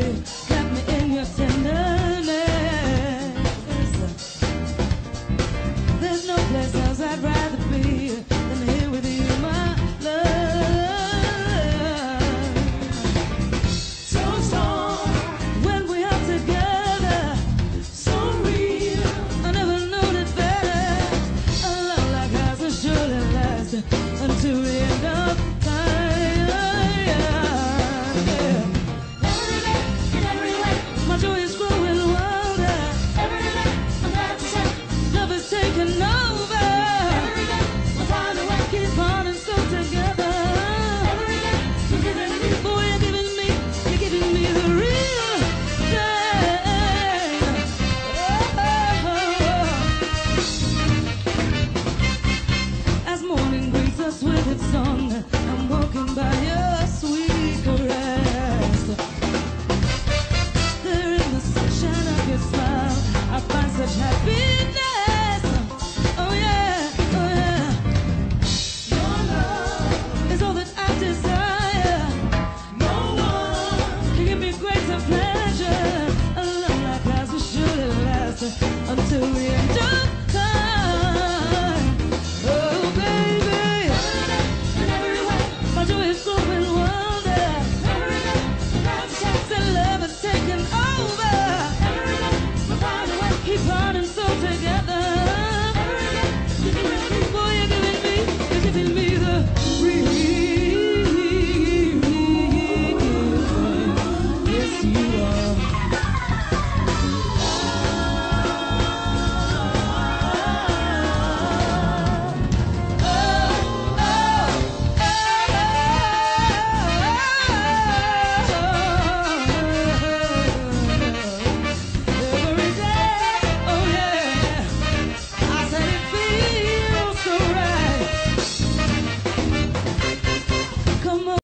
closer,